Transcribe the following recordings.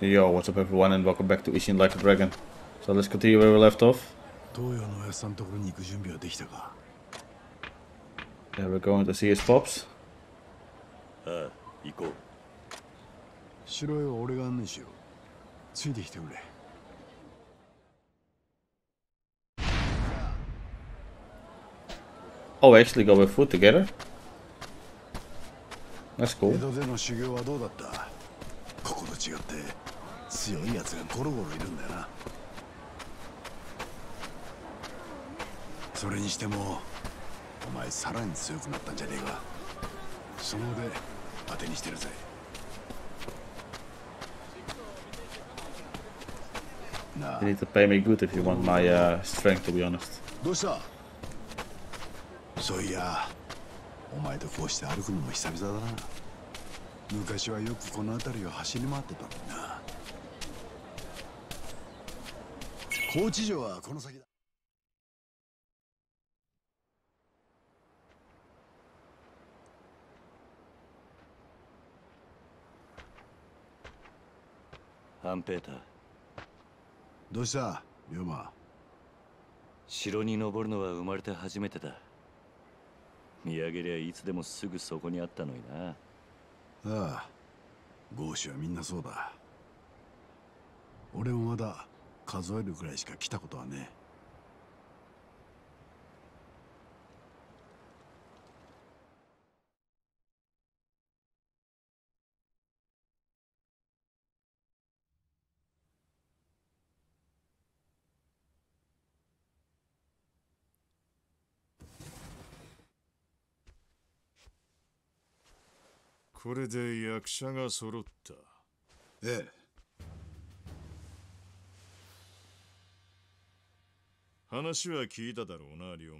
Yo, what's up everyone and welcome back to Ishin Like a Dragon. So let's continue where we left off. 東洋のおやさんのところに行く準備はできたか Yeah, we're going to see his pops. ああ行こう城へは俺が案内しようついてきてくれ Oh, we actually go with food together? That's 江 cool. 戸での修行はどうだったここと 違って強いやつがゴロゴロいるんだよな。それにしてもお前さらに強くなったんじゃねえか。その腕当てにしてるぜ。なあ。You need to pay me good if you want my uh, strength, to be honest. どうした？そういやお前とこうして歩くのも久々だな昔はよくこの辺りを走り回ってたのにな。高知城はこの先だ。ハンペーターどうした？龍馬。城に登るのは生まれて初めてだ。見上げりゃいつでもすぐそこにあったのになああ合衆はみんなそうだ。俺もまだ数えるくらいしか来たことはねえ。これで役者が揃った。ええ。話は聞いただろうな龍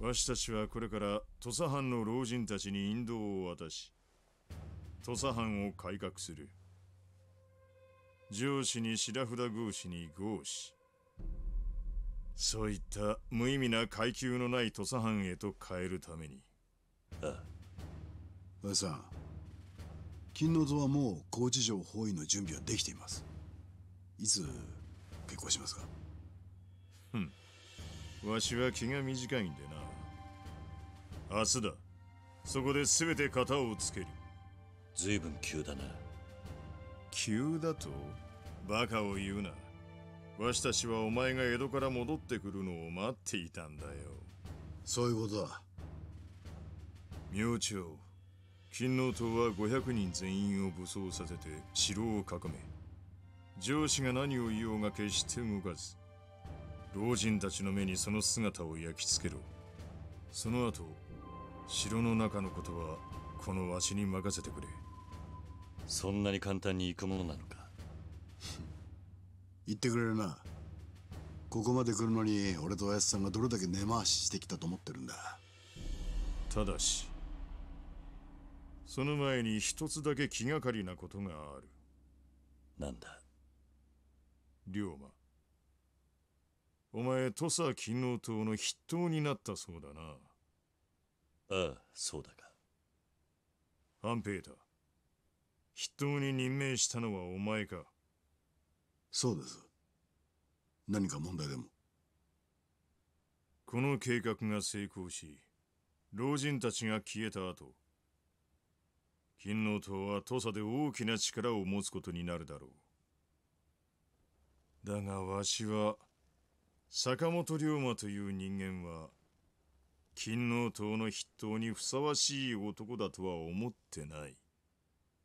馬。わしたちはこれから土佐藩の老人たちに引導を渡し土佐藩を改革する。上司に白札合司に合司そういった無意味な階級のない土佐藩へと変えるために。おやさん金の像はもう高知城包囲の準備はできています。いつ結婚しますか？わしは気が短いんでな。明日だ。そこで全て型をつける。随分急だな。急だと？バカを言うな。わしたちはお前が江戸から戻ってくるのを待っていたんだよ。そういうことだ。明朝金王党は500人全員を武装させて城を囲め上司が何を言おうが決して動かず老人たちの目にその姿を焼き付けろ。その後城の中のことはこのわしに任せてくれ。そんなに簡単に行くものなのか？言ってくれるな。ここまで来るのに俺とおやつさんがどれだけ根回ししてきたと思ってるんだ。ただしその前に一つだけ気がかりなことがある。なんだ？龍馬。お前土佐勤王党の筆頭になったそうだな。ああそうだがハンペーター筆頭に任命したのはお前か。そうです。何か問題でも。この計画が成功し老人たちが消えた後勤王党は土佐で大きな力を持つことになるだろう。だがわしは坂本龍馬という人間は勤王党の筆頭にふさわしい男だとは思ってない。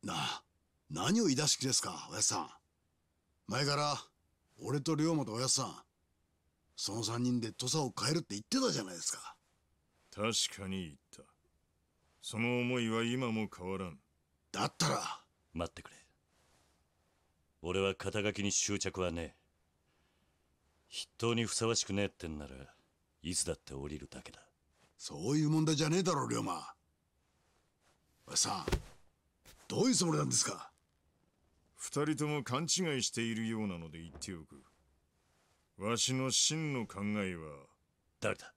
なあ何を言い出し気ですかおやつさん。前から俺と龍馬とおやつさんその三人で土佐を変えるって言ってたじゃないですか。確かに言った。その思いは今も変わらんだったら。待ってくれ。俺は肩書きに執着はねえ。筆頭にふさわしくねえってんならいつだって降りるだけだ。そういう問題じゃねえだろ龍馬。おさんどういうつもりなんですか？二人とも勘違いしているようなので言っておく。わしの真の考えは。誰だ？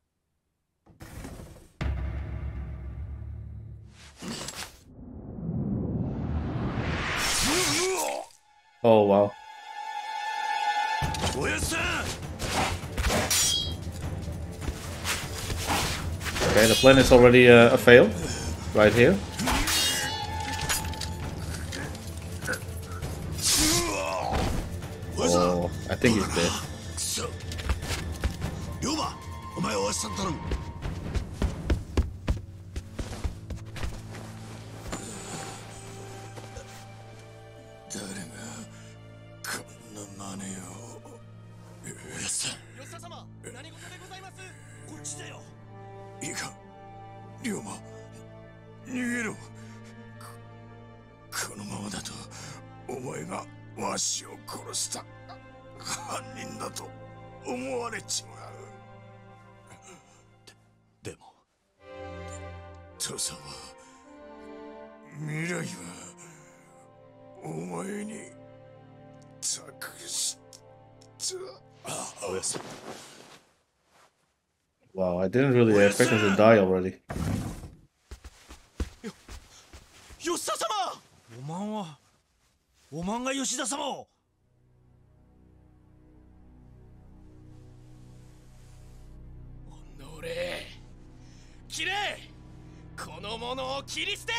Oh wow. Okay, the plan is already uh, a fail, right here. Oh, I think he's dead. didn't really expect him to die already. 吉田様おまんはおまんが吉田様をおのれ切れこの者を切り捨て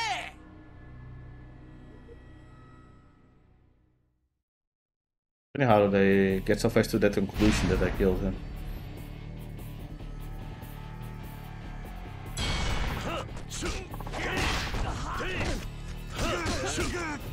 Funny how they get so fast to that conclusion that I killed him.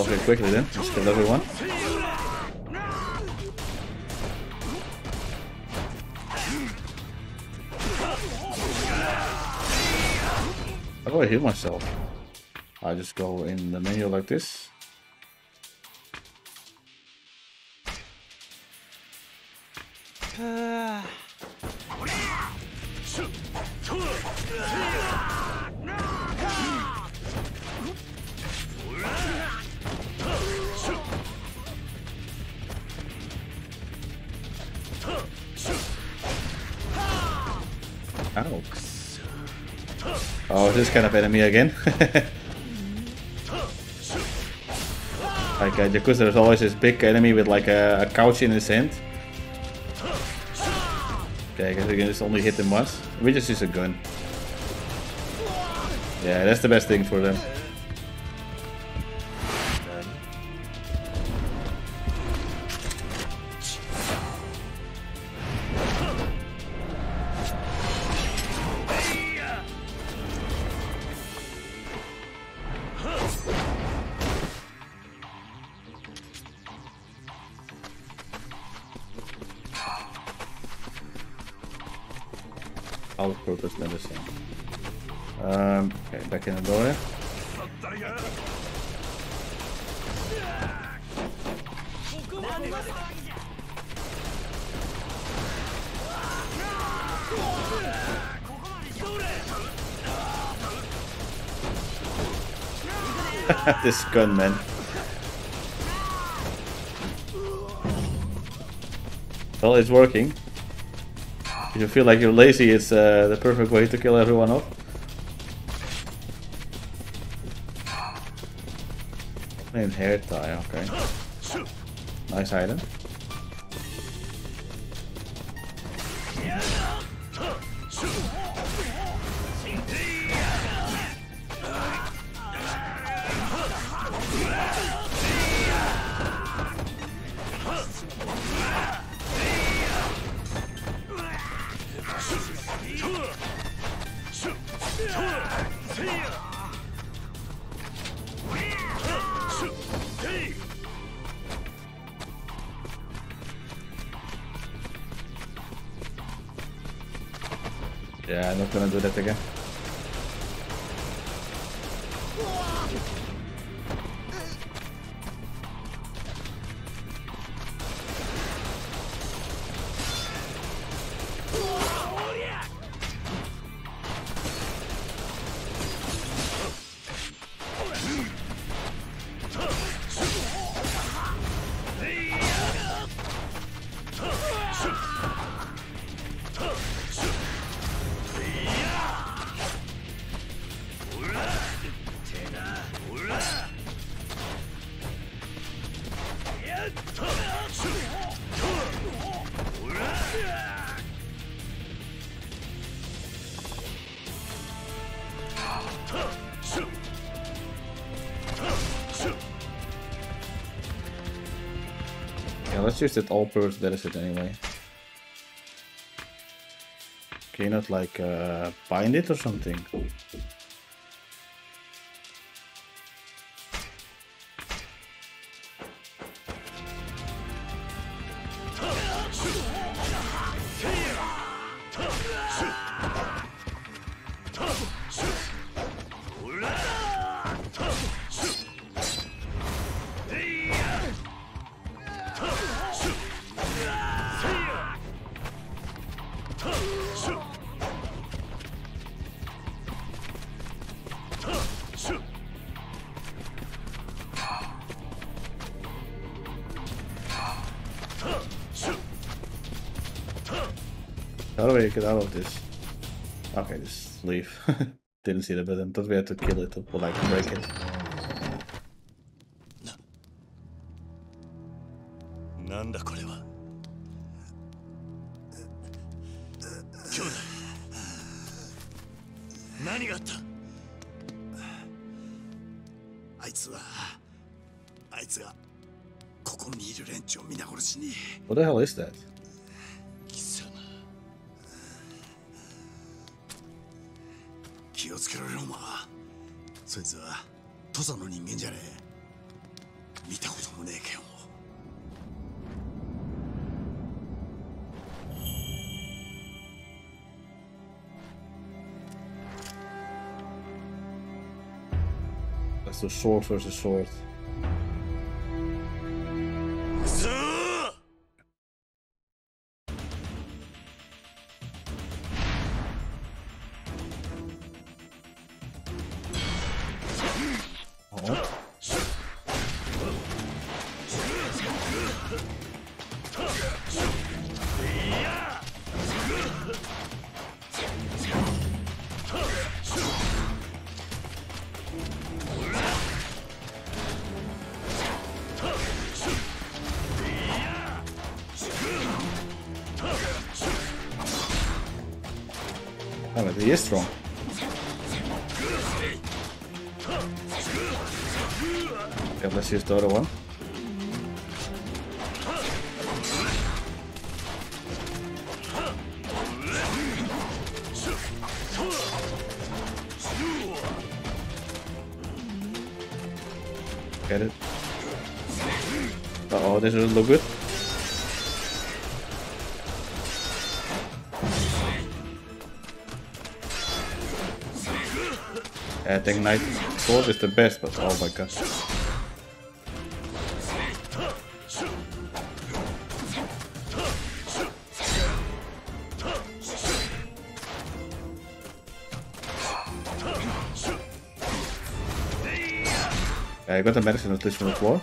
of here quickly then. Let's kill everyone. How do I heal myself? I just go in the menu like this. Kind of enemy again. like uh, Yakuza, there's always this big enemy with like a, a couch in his hand. Okay, I guess we can just only hit them once. We just use a gun. Yeah, that's the best thing for them. All-purpose medicine. Um, okay, back in the door. this gunman. Well, it's working. If you feel like you're lazy, it's uh, the perfect way to kill everyone off. Named hair tie, okay. Nice item. Do that again. Let's use that all-purpose delicit anyway. Can you not like uh, bind it or something? out of this? Okay, just leave. Didn't see the button. Thought we had to kill it or like break it. What the hell is that? Versus sword. He is strong. Okay, let's use the other one. Get it. Uh oh, this doesn't look good. Think Knight Sword is the best, but oh my god. I got the medicine of this from the floor.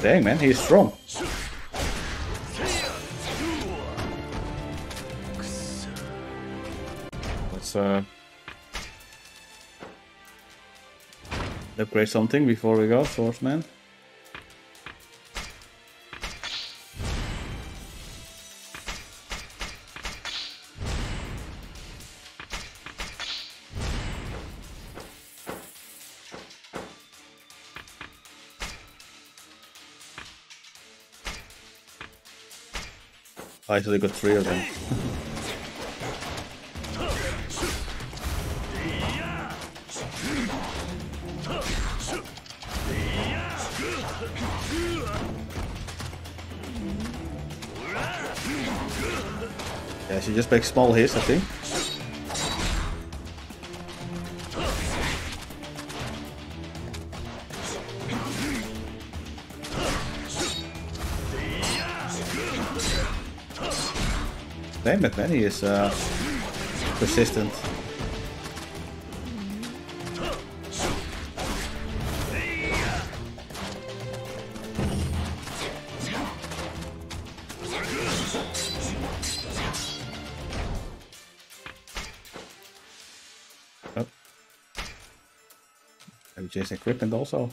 Dang man, he's strong. Uh upgrade something before we go, swordsman. I actually got three of them. he just make small hits, I think. Damn Name he is uh, persistent. Maybe chase equipment also.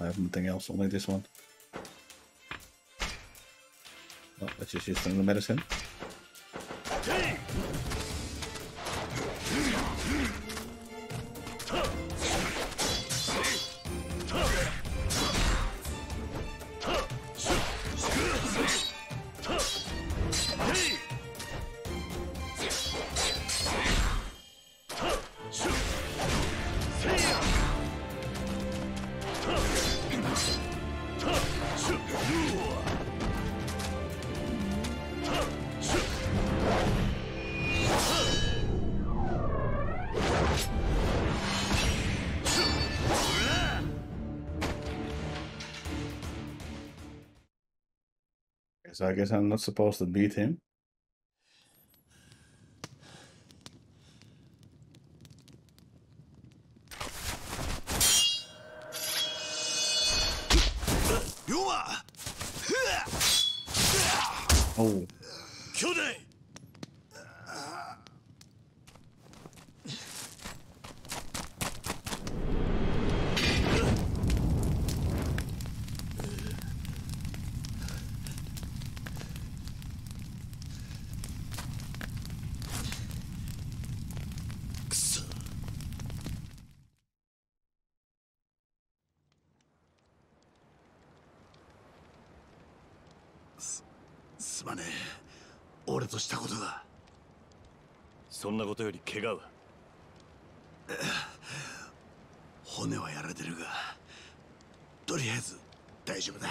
I have nothing else, only this one. Oh, let's just use the medicine. Guess I'm not supposed to beat him. 怪我は？骨はやられてるがとりあえず大丈夫だ。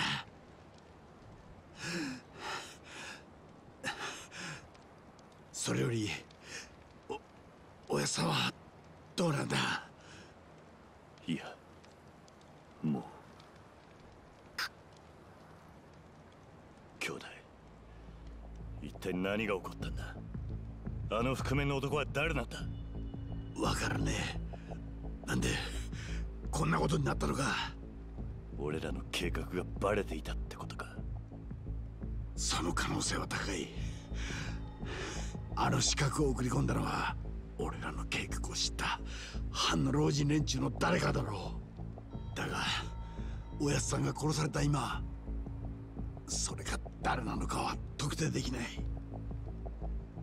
それよりおおやさんはどうなんだ？いやもう。兄弟一体何が起こったんだ？あの覆面の男は誰なんだ？わからねえ。なんでこんなことになったのか？俺らの計画がバレていたってことか。その可能性は高い。あの資格を送り込んだのは俺らの計画を知った藩の老人連中の誰かだろう。だがおやつさんが殺された今それが誰なのかは特定できない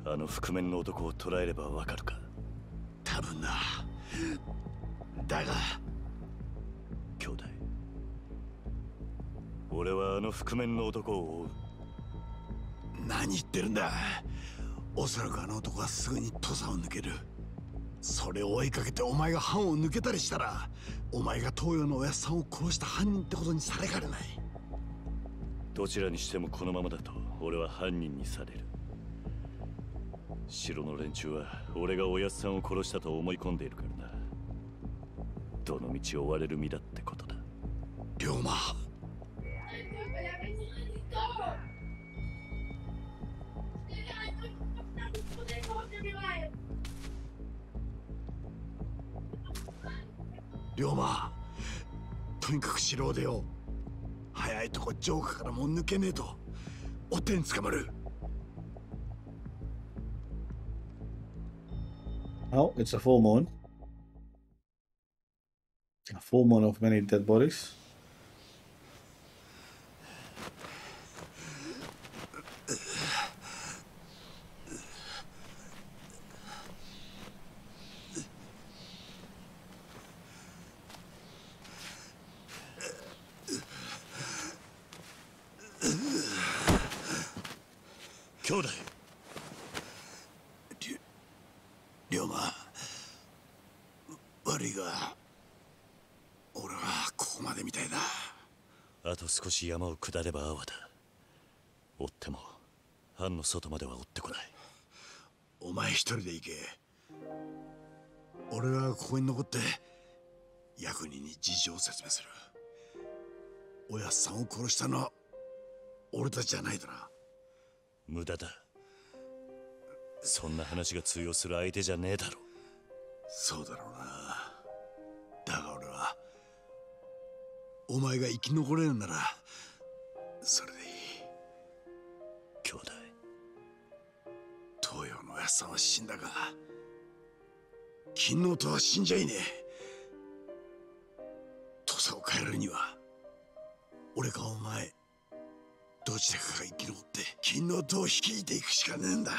あの覆面の男を捕らえればわかるか？多分な。だが。兄弟。俺はあの覆面の男を追う。何言ってるんだ。おそらくあの男はすぐに土佐を抜ける。それを追いかけてお前が藩を抜けたりしたらお前が東洋のおやっさんを殺した犯人ってことにされかねない。どちらにしてもこのままだと俺は犯人にされる城の連中は俺がおやっさんを殺したと思い込んでいるからな。どの道を追われる身だってことだ。龍馬。龍馬とにかく城を出よう。早いとこ城下からもう抜けねえと。お手に捕まる。Oh, it's a full moon. A full moon of many dead bodies. 兄が俺はここまでみたいだ。あと少し山を下れば阿波だ。追っても藩の外までは追ってこない。お前一人で行け。俺はここに残って役人に事情を説明する。おやっさんを殺したのは俺たちじゃないだな。無駄だ。そんな話が通用する相手じゃねえだろ。そうだろうなお前が生き残れるならそれでいい。兄弟。東洋のやっさんは死んだが金のとは死んじゃいねえ。土佐を変えるには俺かお前どちらかが生き残って金の塔を率いていくしかねえんだ。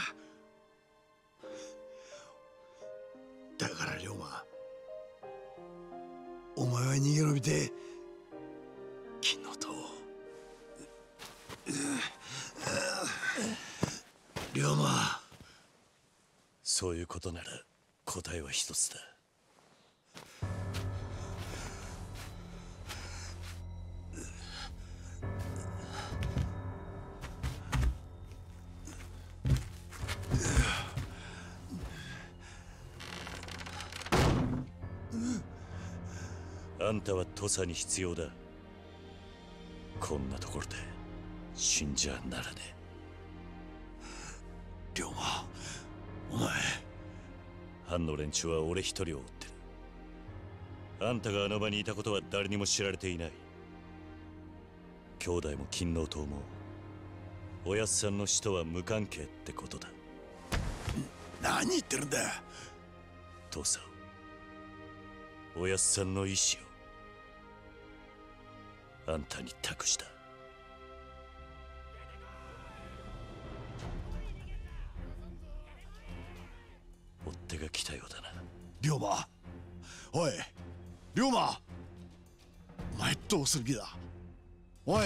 だから龍馬お前は逃げ延びて金の塔を龍馬そういうことなら答えは一つだあんたは土佐に必要だこんなところで。死んじゃならね。え龍馬お前。藩の連中は俺一人を追ってる。あんたがあの場にいたことは誰にも知られていない。兄弟も金納刀もおやっさんの死とは無関係ってことだ。何言ってるんだ。父さんおやっさんの意志をあんたに託した。追っ手が来たようだな。龍馬。おい龍馬。お前どうする気だ？おい。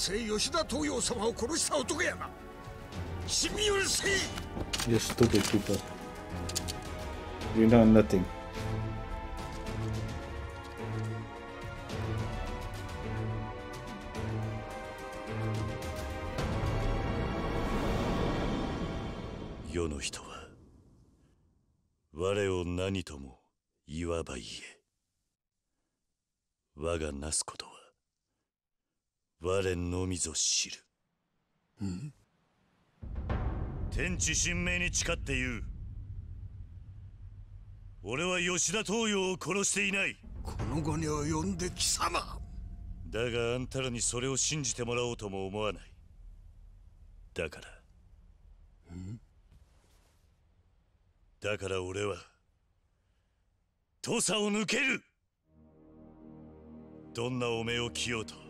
世吉田東洋様を殺した男やな。よしみぞ知る。天地神明に誓って言う。俺は吉田東洋を殺していない。この後に及んで貴様。だがあんたらにそれを信じてもらおうとも思わない。だから。だから俺は土佐を抜ける。どんなおめを着ようと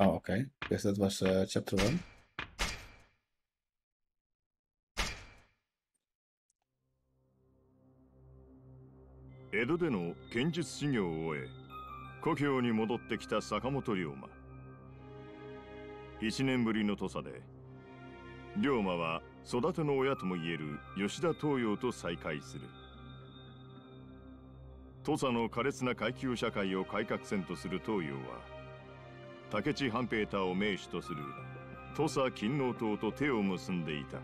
Oh, okay. Guess that was uh, chapter one. 江戸での剣術修行を終え故郷に戻ってきた坂本龍馬一年ぶりの土佐で龍馬は育ての親ともいえる吉田東洋と再会する土佐の苛烈な階級社会を改革せんとする東洋は武智半平太を名手とする土佐勤王党と手を結んでいた。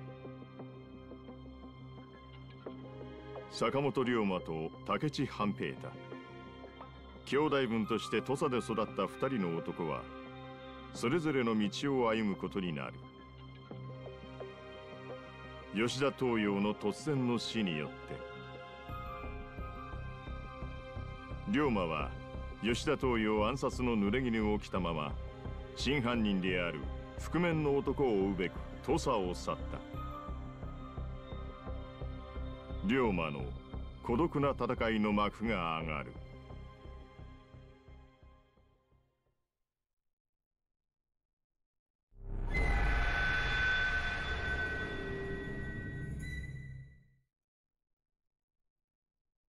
坂本龍馬と武智半平太。兄弟分として土佐で育った二人の男はそれぞれの道を歩むことになる。吉田東洋の突然の死によって。龍馬は吉田東洋暗殺の濡れ衣を着たまま真犯人である覆面の男を追うべく土佐を去った龍馬の孤独な戦いの幕が上がる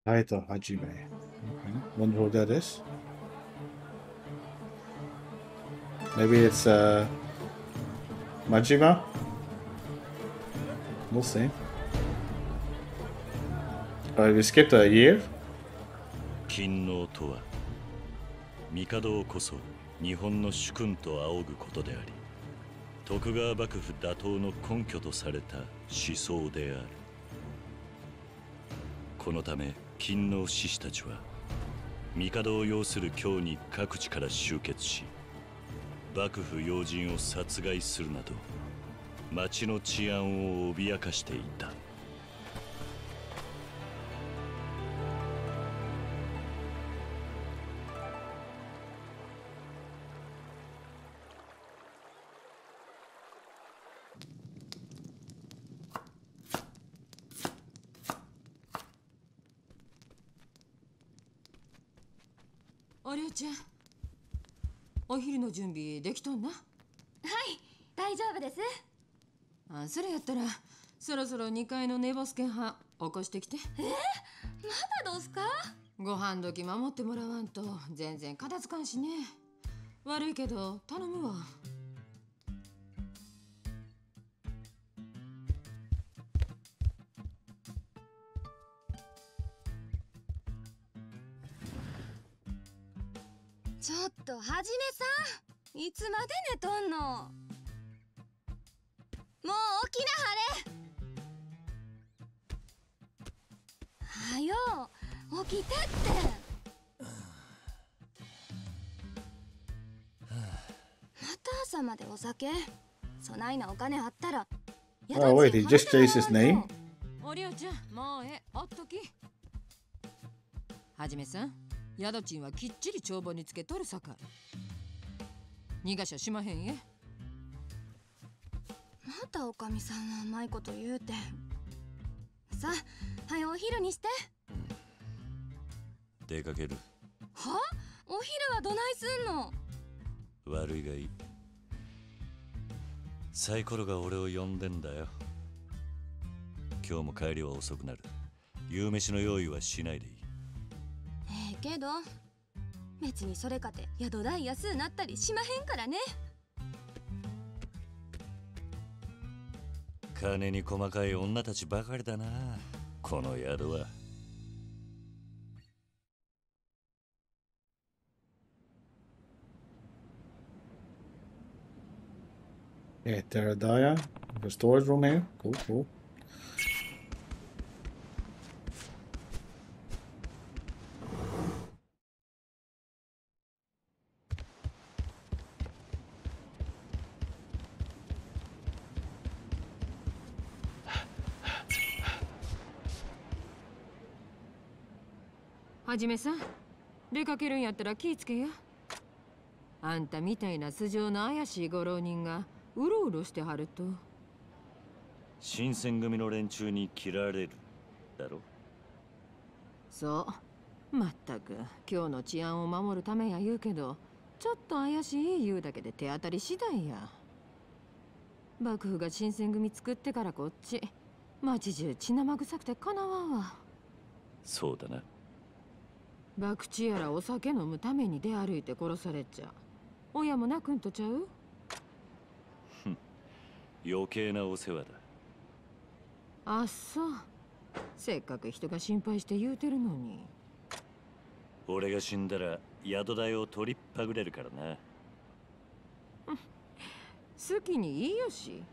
ハイト・ハジメ。Okay. Wonder who that is. Maybe it's uh, Majima? We'll see. Uh, we skipped a year? 勤王とは帝をこそ日本の主君と仰ぐことであり徳川幕府打倒の根拠とされた思想であるこのため勤王志士たちは帝を擁する京に各地から集結し幕府要人を殺害するなど町の治安を脅かしていた。おりょうちゃん。お昼の準備できとんな？はい大丈夫です。あそれやったらそろそろ2階の寝ぼすけんは起こしてきて。まだどうすか？ご飯時守ってもらわんと全然片付かんしね。悪いけど頼むわじめさんいつまで寝とんの？もう起きなはれ。はよ起きてって。また朝までお酒？そないなお金あったら Oh, wait, he just changed his name? おりょうちゃんもうええおっとき。はじめさん宿賃はきっちり帳簿につけとるさかい逃がしゃしまへんえまたおかみさんはうまいこと言うてさあはよお昼にして。出かける。は？お昼はどないすんの？悪いがいい。サイコロが俺を呼んでんだよ。今日も帰りは遅くなる。夕飯の用意はしないでいい。ええけど別にそれかて宿代安うなったりしまへんからね金に細かい女たちばかりだなこの宿は Yeah, Teradaya. The storage room here. Cool, cool. はじめさん出かけるんやったら気ぃつけやあんたみたいな素性の怪しいご浪人がうろうろしてはると。新選組の連中に切られるだろそう。まったく今日の治安を守るためや言うけどちょっと怪しい言うだけで手当たり次第や。幕府が新選組作ってからこっち町中血生臭くてかなわんわ。そうだな博打やらお酒飲むために出歩いて殺されちゃ親も泣くんとちゃう？余計なお世話だ。あっそうせっかく人が心配して言うてるのに。俺が死んだら宿代を取りっぱぐれるからな。好きにいいよし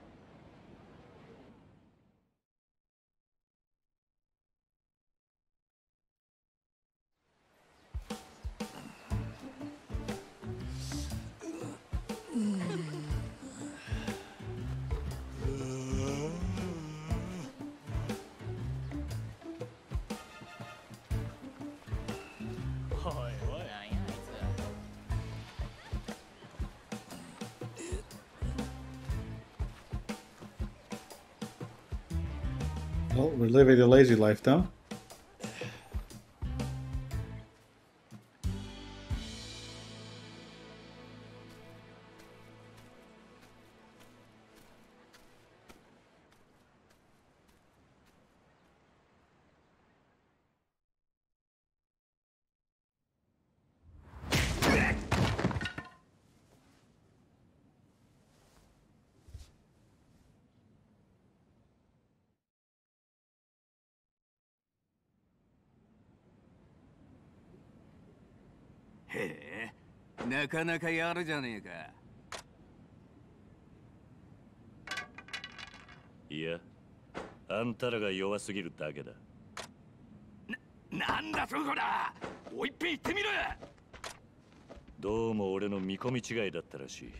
living the lazy life now.「なかなかやるじゃねえか。いやあんたらが弱すぎるだけだ。なんだそこだおいっぺん行ってみろ！どうも俺の見込み違いだったらしい。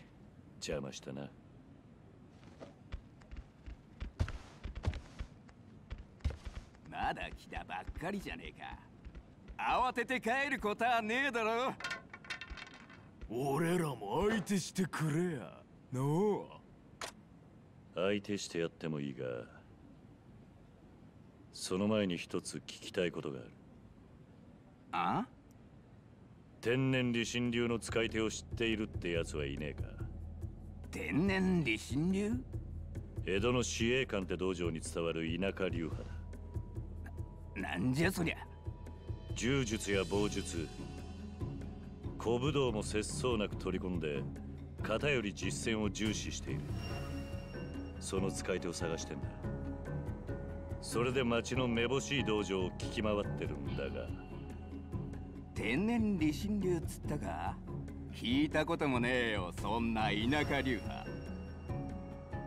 邪魔したな。まだ来たばっかりじゃねえか。慌てて帰ることはねえだろ俺らも相手してくれや。の相手してやってもいいがその前に一つ聞きたいことがある。あ？天然理心流の使い手を知っているってやつはいねえか。天然理心流？江戸の司令官って道場に伝わる田舎流派だ。なんじゃそりゃ。柔術や棒術小武道も節操なく取り込んで型より実践を重視している。その使い手を探してんだ。それで町のめぼしい道場を聞き回ってるんだが。天然理心流っつったか？聞いたこともねえよそんな田舎流派。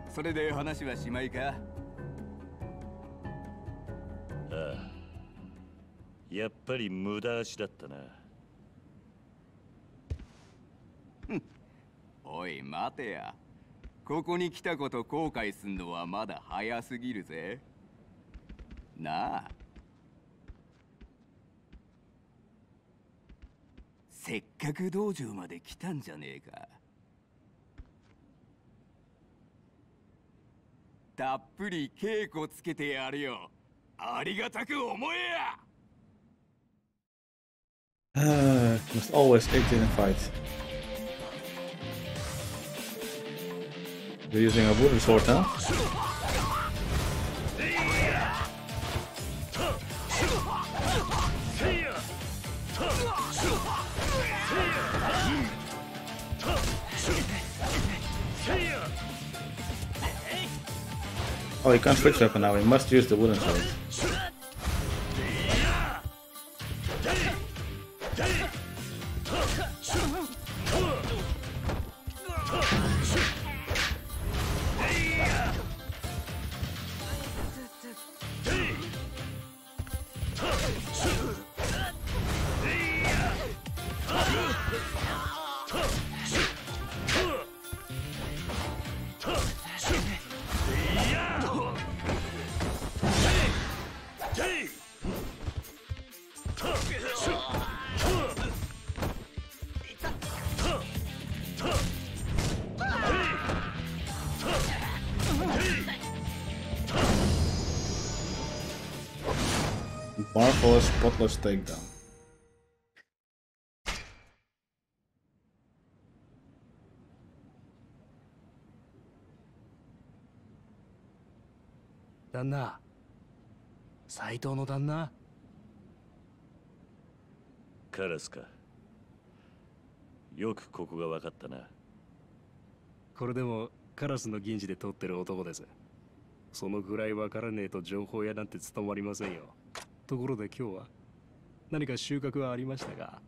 それで話はしまいか？ああ。やっぱり無駄足だったな おい待てや。ここに来たこと後悔すんのはまだ早すぎるぜ。なあ。せっかく道場まで来たんじゃねえか。たっぷり稽古つけてやるよ。ありがたく思えや。Uh, must always act in a fight. We're using a wooden sword now. Oh, you can't switch weapon now. We must use the wooden sword. Spotless takedown. 旦那。斎藤の旦那。カラスか。よくここが分かったな。これでもカラスの銀次で取ってる男です。そのぐらい分からねえと情報屋なんて務まりませんよ。ところで今日は？何か収穫はありましたか？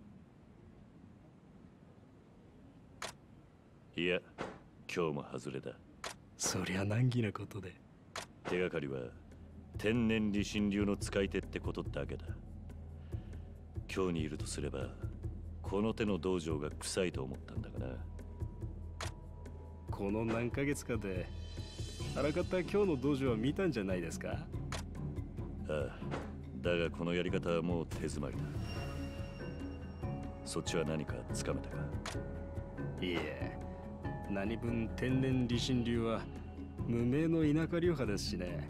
いや今日も外れだ。そりゃ難儀なことで。手がかりは天然理心流の使い手ってことだけだ。今日にいるとすればこの手の道場が臭いと思ったんだがな。この何ヶ月かであらかた今日の道場は見たんじゃないですか？ああだがこのやり方はもう手詰まりだ。そっちは何かつかめたか？いいえ何分天然理心流は無名の田舎流派ですしね。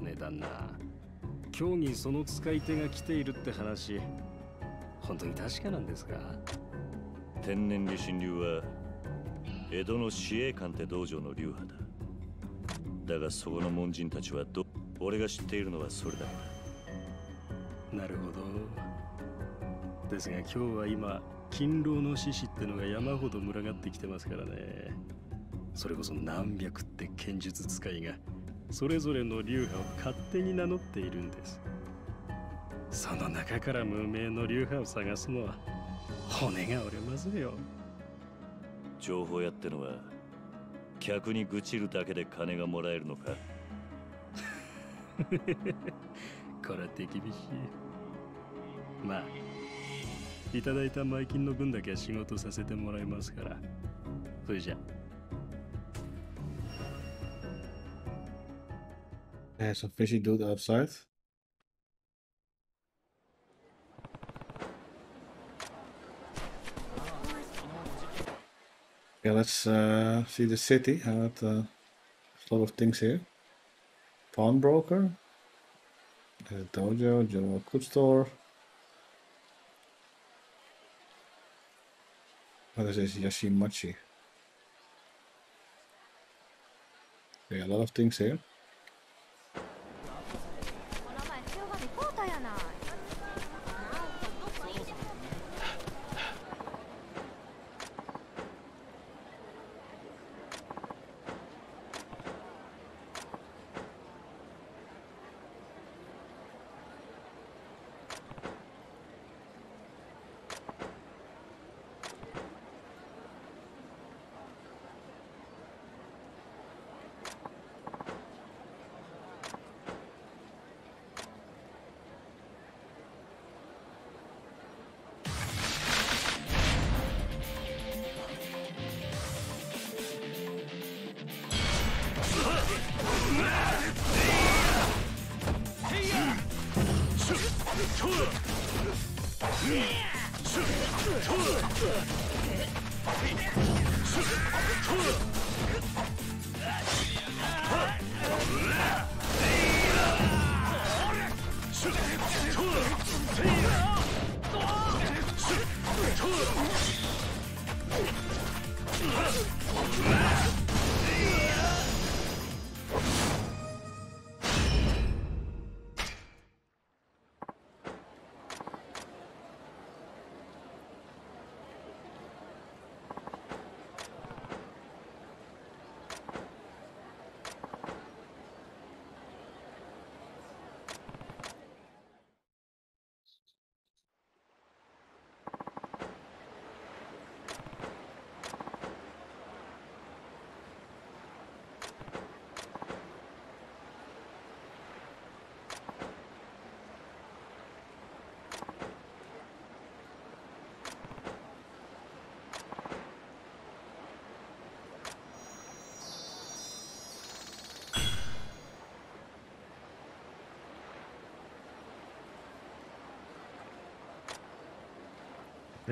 ね旦那競技その使い手が来ているって話。本当に確かなんですか？天然理心流は江戸の司令官って道場の流派だ。だがそこの門人たちはど俺が知っているのはそれだけだなるほど。ですが今日は今勤労の獅子ってのが山ほど群がってきてますからね。それこそ何百って剣術使いがそれぞれの流派を勝手に名乗っているんです。その中から無名の流派を探すのは骨が折れますよ。情報屋ってのは客に愚痴るだけで金がもらえるのか。これ手厳しいまあいただいた前金の分だけは仕事させてもらいますからそれじゃ There's a fishy dude outside. Yeah, let's uh, see the city. How it, uh, there's a lot of things here. Pawnbroker, the dojo, general goods store. What is this? Yashimachi. Yeah, a lot of things here.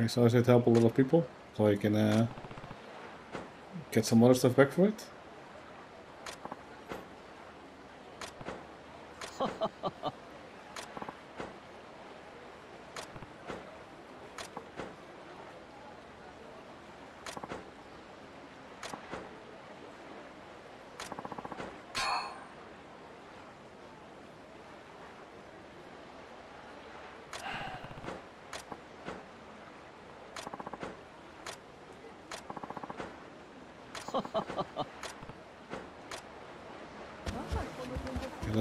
Okay, so I said help a lot of people, so I can uh, get some other stuff back for it.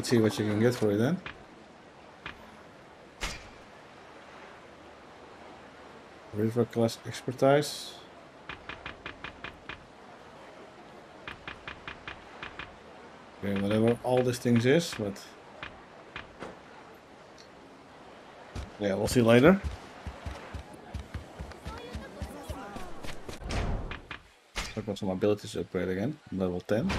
See what you can get for it then. River class expertise. Okay, whatever all these things is, but yeah, we'll see later. I've some abilities upgrade again, level 10.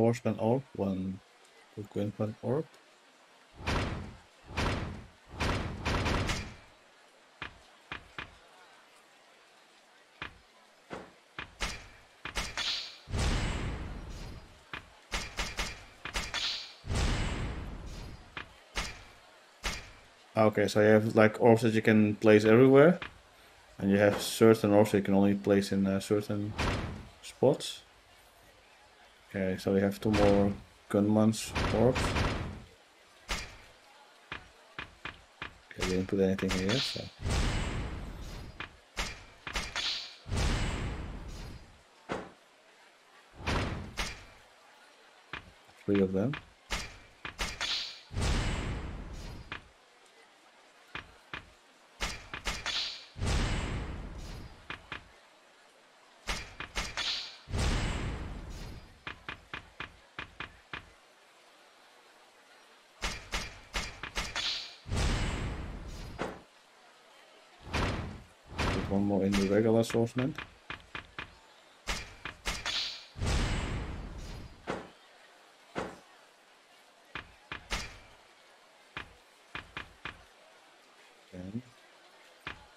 Norseman Orb, one for Gwynplaine Orb. Okay, so you have like orbs that you can place everywhere, and you have certain orbs that you can only place in uh, certain spots. Okay, so we have two more gunman's orbs. Okay, we didn't put anything here, so. Three of them. Put one more in the regular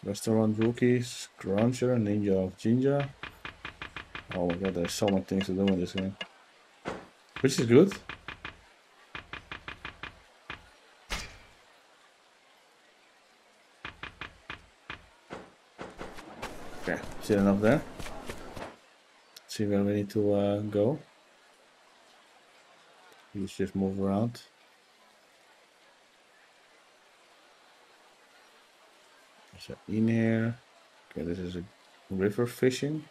Restaurant Rookies, Cruncher, Ninja of Ginger. Oh my god, there's so many things to do in this game. Which is good. See enough there. See where we need to uh, go. Let's just move around. An in here. Okay, this is a river fishing.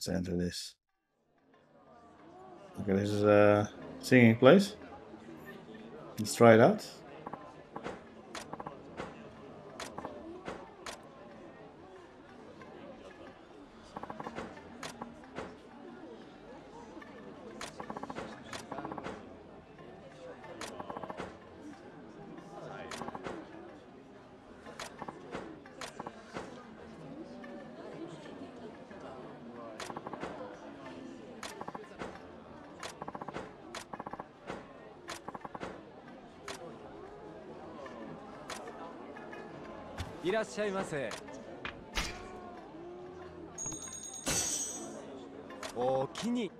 Let's enter this. Okay, this is a singing place. Let's try it out.「しゃいませ」おおきに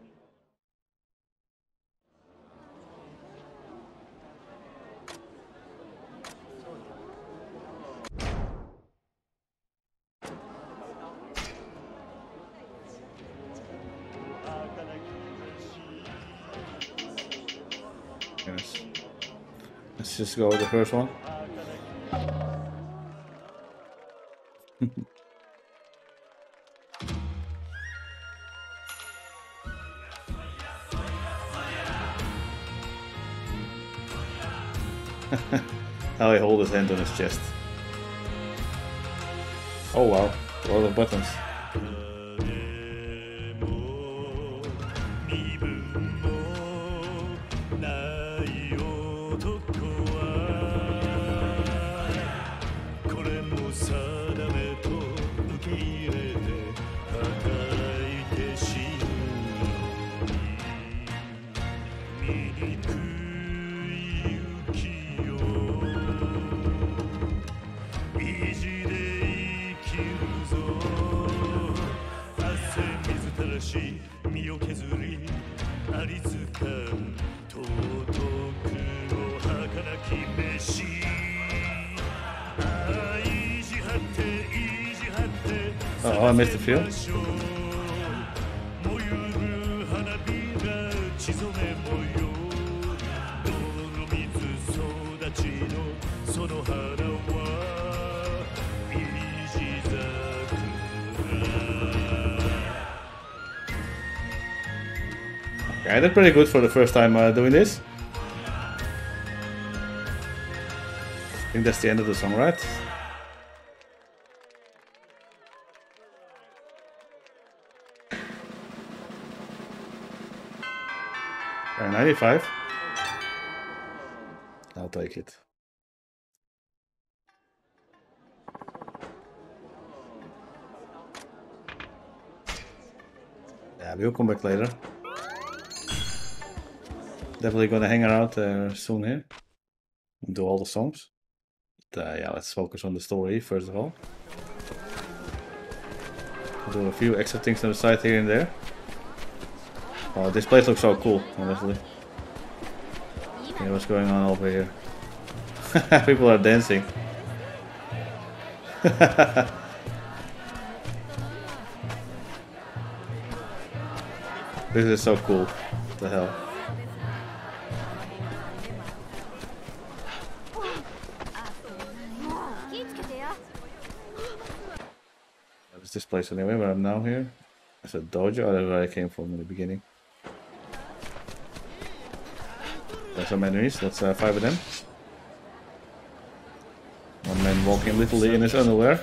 Yes. Let's just go with the first one. How he hold his hand on his chest. Oh wow, a lot of buttons. I missed the field. 燃ゆる花火が血染め模様泥水育ちのその花は意地桜 Okay, I did pretty good for the first time uh, doing this. I think that's the end of the song, right? 95? I'll take it. Yeah, we'll come back later. Definitely gonna hang around uh, soon here. and Do all the songs. But, uh, yeah, let's focus on the story first of all. Do a few extra things on the side here and there. Oh, this place looks so cool, honestly. Okay, what's going on over here? People are dancing. this is so cool. What the hell? What is this place anyway where I'm now here? It's a dojo, or that's where I came from in the beginning. There's some enemies, that's uh, five of them. One man walking literally in his underwear.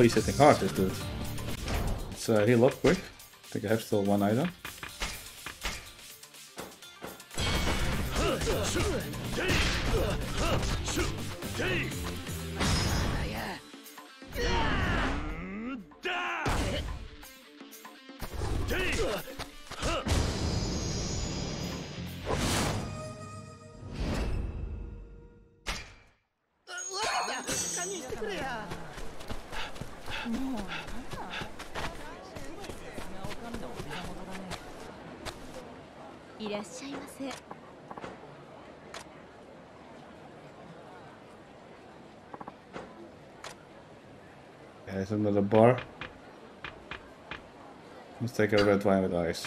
He's hitting hard, this dude. Uh, heal up quick. I think I have still one item. Take a red wine with ice.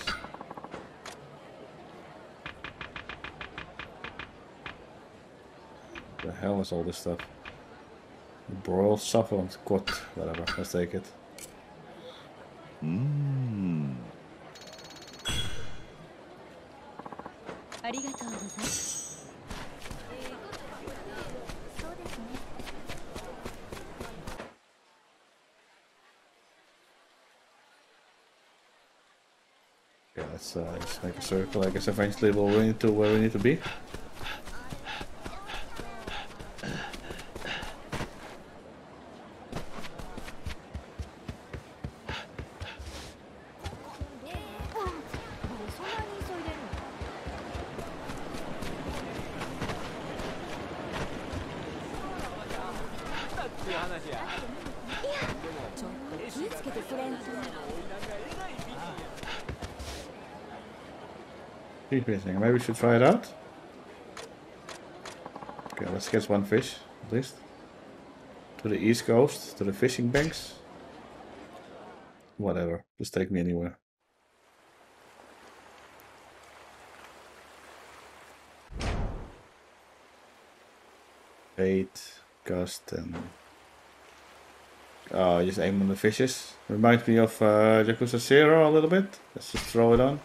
The hell is all this stuff? Broiled saffron kot, whatever. Let's take it. Circle. I guess eventually we'll run into where we need to be. Maybe we should try it out. Okay, let's catch one fish, at least. To the east coast, to the fishing banks. Whatever, just take me anywhere. Bait, cast, and Oh, just aim on the fishes. Reminds me of uh, Yakuza Zero a little bit. Let's just throw it on.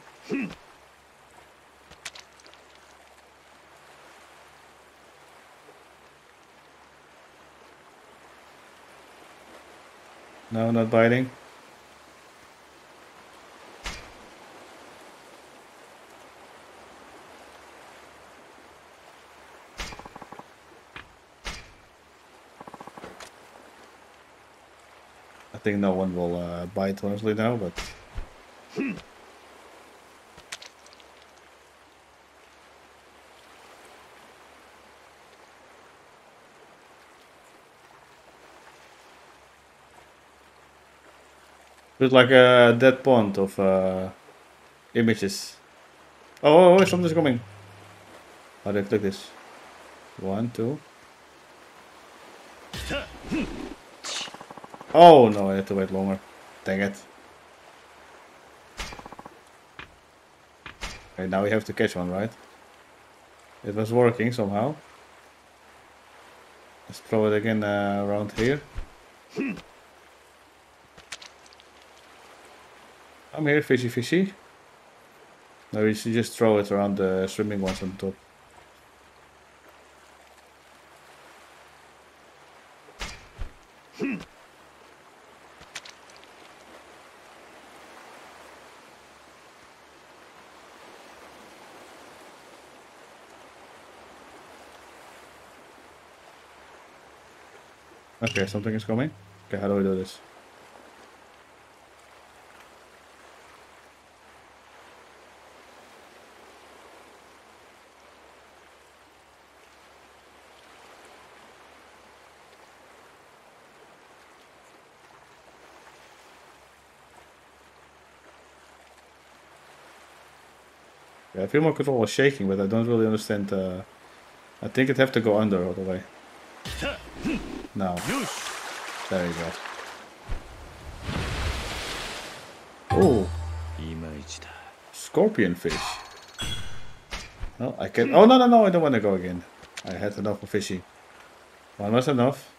No, not biting. I think no one will uh, bite honestly now, but It's like a dead pond of uh, images. Oh, oh, oh, something's coming. How do I click this? One, two. Oh no, I have to wait longer. Dang it. Okay, now we have to catch one, right? It was working somehow. Let's throw it again uh, around here. I'm here, fishy fishy. No, you should just throw it around the swimming ones on top. Hmm. Okay, something is coming. Okay, how do we do this? Yeah, I feel my control is shaking, but I don't really understand. Uh, I think it have to go under all the way. No. There you go. Oh. Scorpion fish. No, I can. Oh no no no! I don't want to go again. I had enough of fishing. One was enough.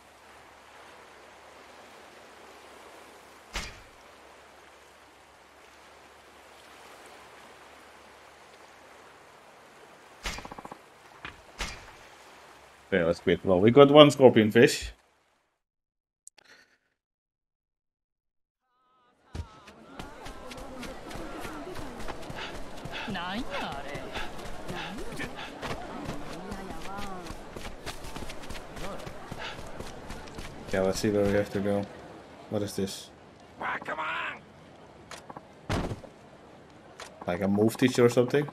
Okay, let's. Well, we got one scorpion fish. Yeah, let's see where we have to go. What is this? Ah, like a move teacher or something?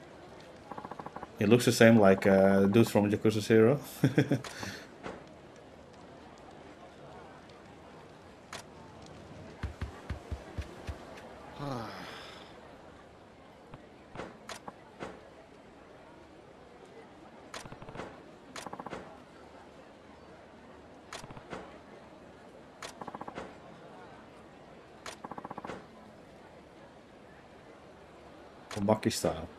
It looks the same like uh, dude from Yakuza Zero. Maki style.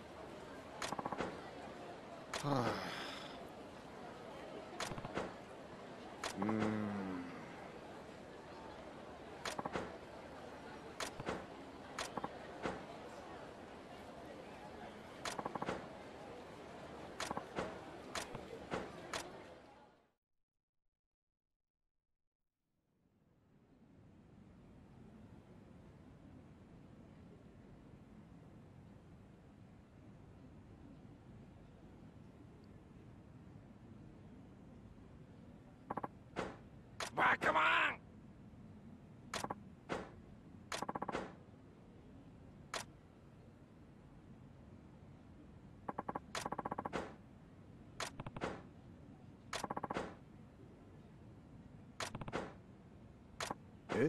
Come on! Eh?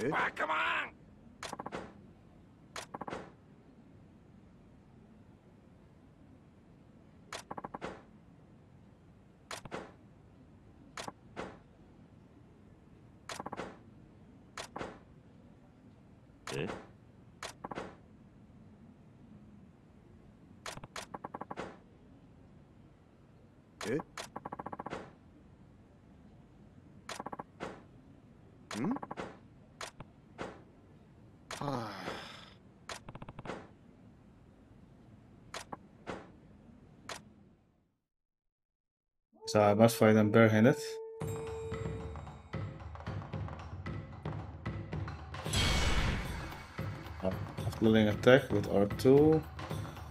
Eh? Ah, come on! So I must fight them barehanded. Uploading attack with R2.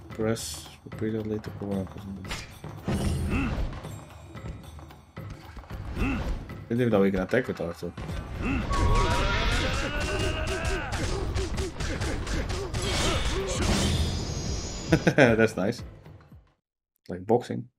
Press repeatedly to cover up. Didn't even know we can attack with R2. That's nice. Like boxing.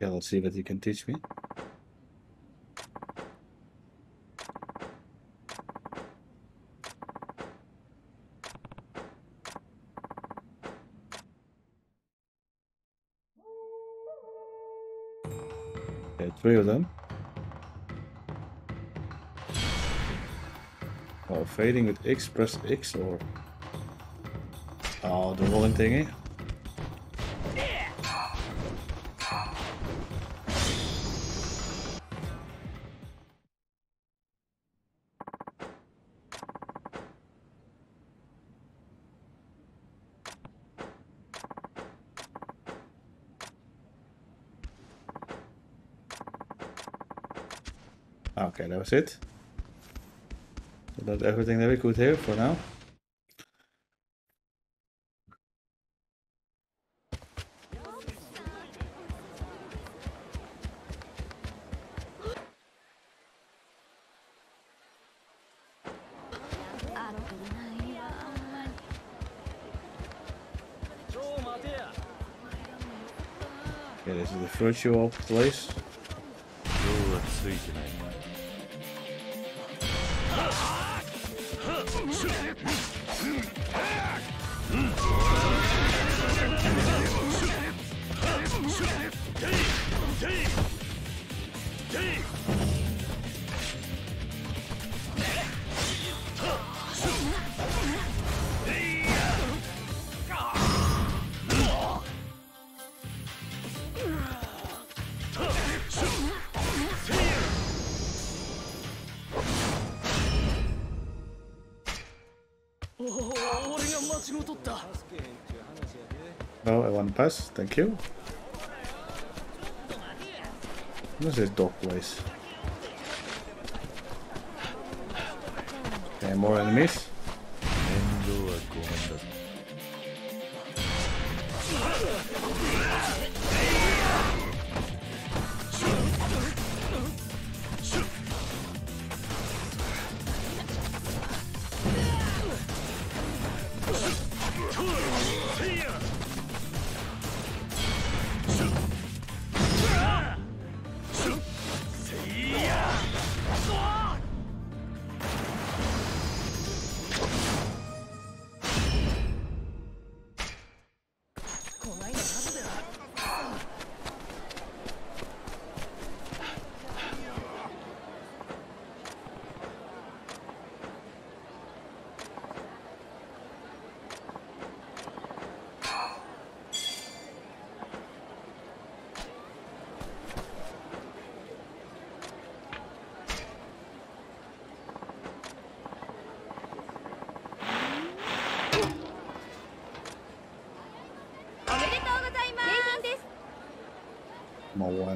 Yeah, let's see what you can teach me. Okay, three of them. Oh, fading with X, press X or... Oh, the rolling thingy. Okay, that was it. So that's everything that we could hear for now. Okay, this is the virtual place. 今日 pass. Thank you. What's this dog place? Okay, more enemies.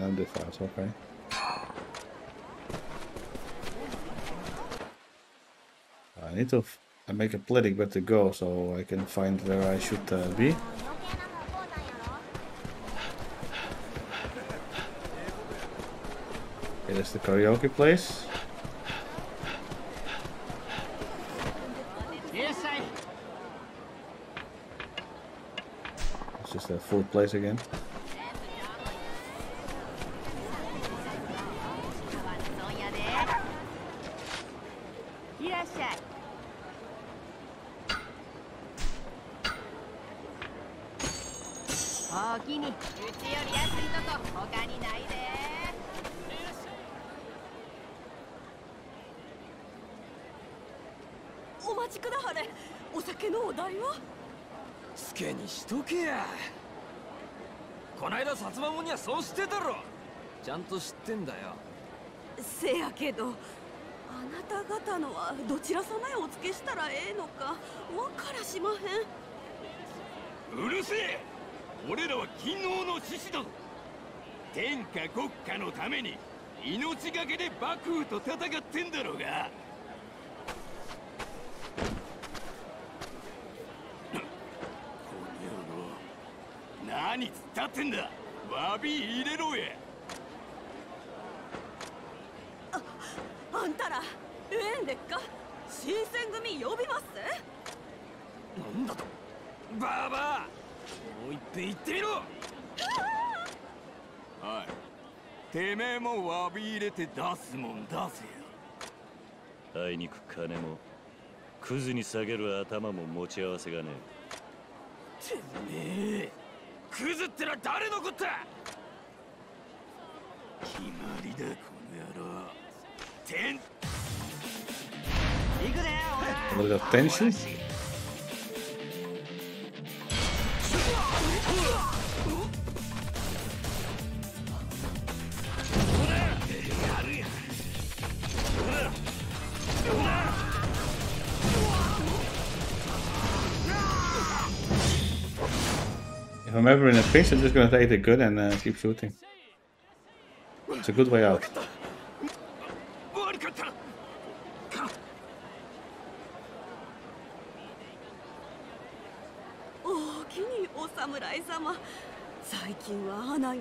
One defense, okay. I need to make a planning where to go so I can find where I should uh, be. Okay, that's the karaoke place. It's just a full place again. "ちら様へお付けしたらええのか。わからしまへん。うるせえ。俺らは勤王の獅子だぞ。天下国家のために命がけで幕府と戦ってんだろうが。この野郎何つったってんだ。詫び入れろや。あんたらええんでっか？新選組呼びます？なんだと？バーバーもう一遍言ってみろ！おい。てめえもわび入れて出すもん出せよあいにく金もクズに下げる頭も持ち合わせがねてめえクズってのは誰のこった決まりだこの野郎。てん A little tension. If I'm ever in a pinch, I'm just gonna take the gun and uh, keep shooting. It's a good way out.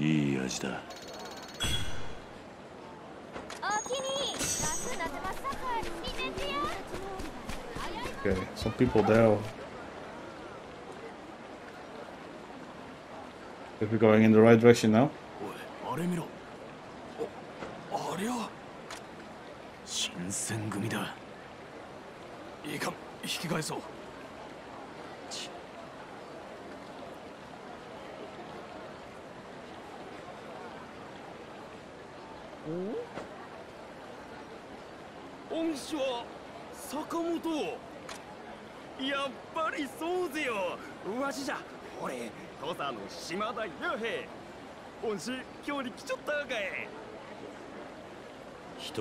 いい味だ。Some people there. If we're going in the right direction now.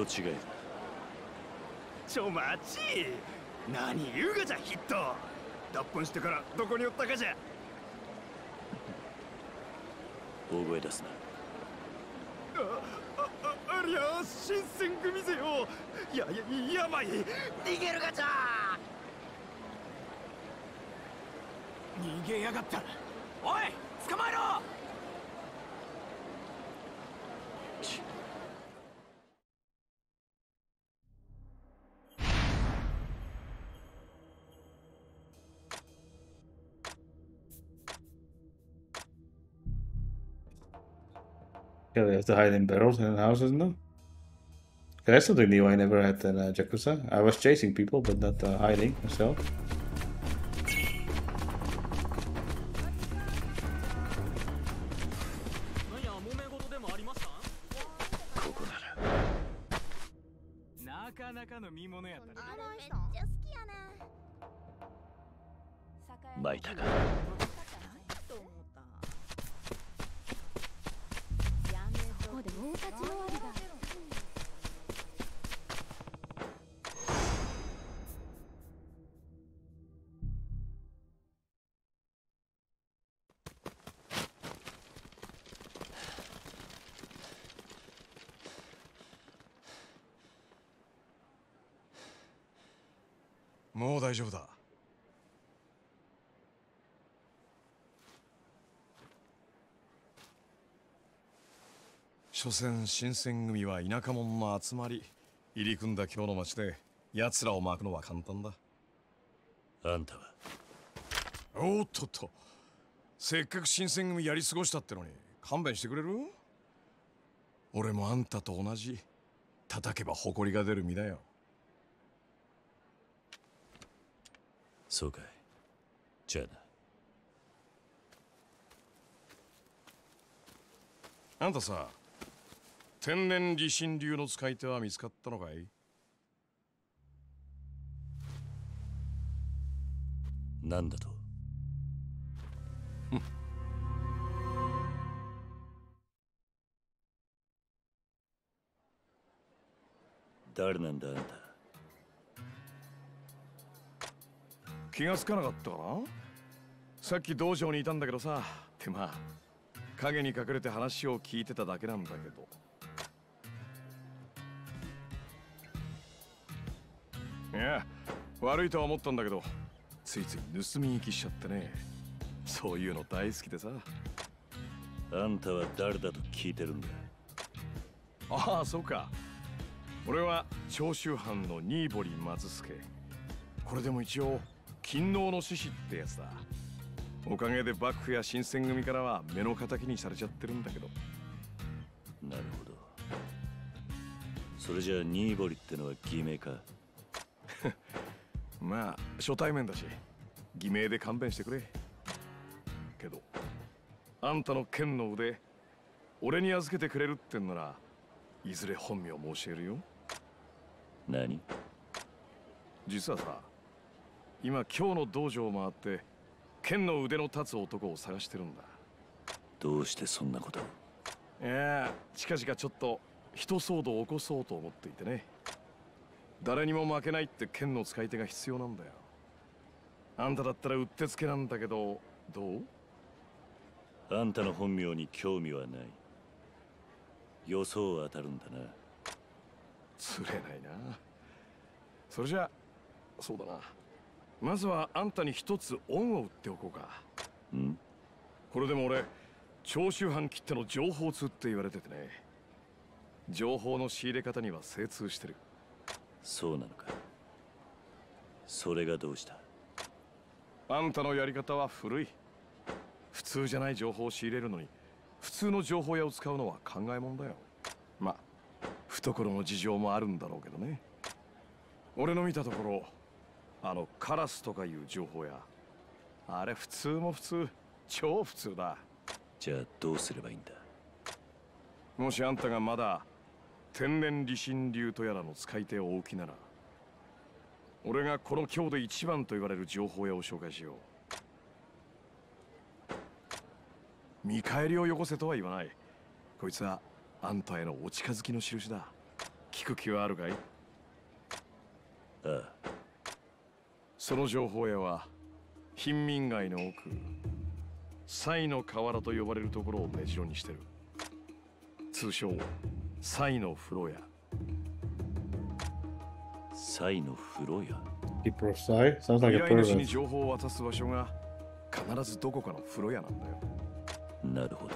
違い。だちょ待ち。何言うがじゃヒット。脱本してからどこにおったかじゃ。大声出すな。あああありゃ新選組ぜよ。やや病逃げるがじゃ。逃げやがった Yeah, they have to hide in barrels and in houses now. Okay, that's something new I never had in uh, Yakuza. I was chasing people, but not uh, hiding myself. こ大丈夫だ。所詮新選組は田舎者の集まり入り組んだ今日の町で奴らを巻くのは簡単だ。あんたは？おーっとっと。せっかく新選組やり過ごしたってのに勘弁してくれる？俺もあんたと同じ。叩けば誇りが出る身だよそうかい。じゃあな。あんたさ天然理心流の使い手は見つかったのかい？なんだと？誰なんだあんた？気がつかなかったかな？さっき道場にいたんだけどさってまあ影に隠れて話を聞いてただけなんだけど。いや悪いとは思ったんだけどついつい盗み聞きしちゃってね。そういうの大好きでさ。あんたは誰だと聞いてるんだ？ああそうか。俺は長州藩の新堀松助。これでも一応勤王の志士ってやつだ。おかげで幕府や新選組からは目の敵にされちゃってるんだけど。なるほど。それじゃあ新堀ってのは偽名か？まあ初対面だし偽名で勘弁してくれ。けどあんたの剣の腕俺に預けてくれるってんならいずれ本名申し上げるよ。何？実はさ今今日の道場を回って剣の腕の立つ男を探してるんだ。どうしてそんなことを？いや近々ちょっと人騒動を起こそうと思っていてね。誰にも負けないって剣の使い手が必要なんだよ。あんただったらうってつけなんだけどどう？あんたの本名に興味はない。予想は当たるんだな。釣れないな。それじゃあそうだなまずはあんたに一つ恩を売っておこうか。ん？これでも俺長州藩切っての情報通って言われててね。情報の仕入れ方には精通してる。そうなのか。それがどうした？あんたのやり方は古い。普通じゃない情報を仕入れるのに普通の情報屋を使うのは考えもんだよ。まあ懐の事情もあるんだろうけどね。俺の見たところあのカラスとかいう情報屋あれ普通も普通超普通だ。じゃあどうすればいいんだ？もしあんたがまだ天然理心流とやらの使い手をおきなら俺がこの今日で一番と言われる情報屋を紹介しよう。見返りをよこせとは言わない。こいつはあんたへのお近づきの印だ。聞く気はあるかい？ああその情報屋は貧民街の奥西の河原と呼ばれるところを根城にしてる。通称西の風呂屋。サイの風呂屋？Of Sai? Sounds like 依 a 頼主に pervert. 情報を渡す場所が必ずどこかの風呂屋なんだよ。なるほど。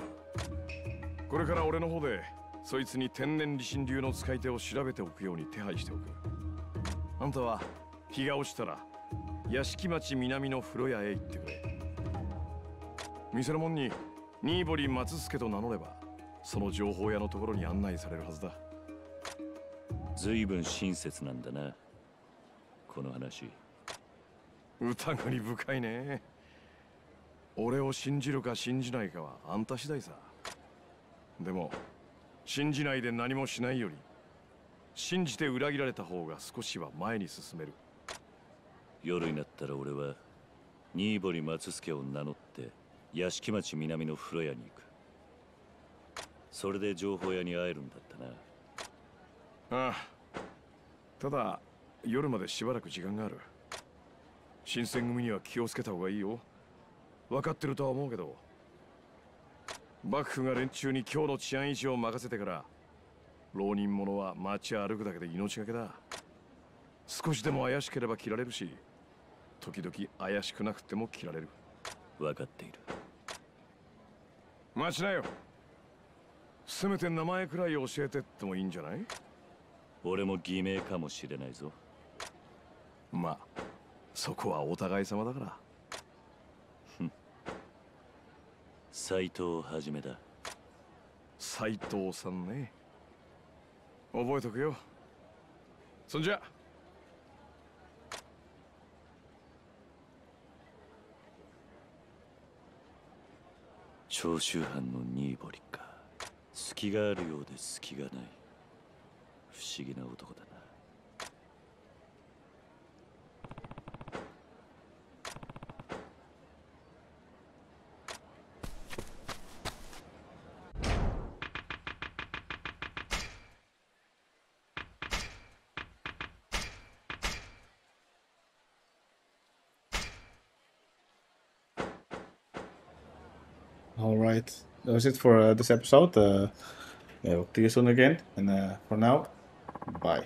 これから俺の方でそいつに天然理心流の使い手を調べておくように手配しておく。あんたは日が落ちたら屋敷町南の風呂屋へ行ってくれ。店の門に新堀松助と名乗ればその情報屋のところに案内されるはずだ。随分親切なんだなこの話。疑り深いね。俺を信じるか信じないかはあんた次第さ。でも信じないで何もしないより信じて裏切られた方が少しは前に進める夜になったら俺は新堀松助を名乗って屋敷町南の風呂屋に行く。それで情報屋に会えるんだったな。ああ。ただ夜までしばらく時間がある。新選組には気をつけた方がいいよ。分かってるとは思うけど。幕府が連中に今日の治安維持を任せてから浪人者は街歩くだけで命がけだ。少しでも怪しければ切られるし時々怪しくなくても切られる。分かっている。待ちなよ。せめて名前くらい教えてってもいいんじゃない？俺も偽名かもしれないぞ。まあそこはお互い様だから。斎藤はじめだ。斎藤さんね。覚えとくよ。そんじゃ長州藩のニーボリか。隙があるようで隙がない。不思議な男だな。Was it for uh, this episode. Uh, yeah, we'll see you soon again. And uh, for now, bye.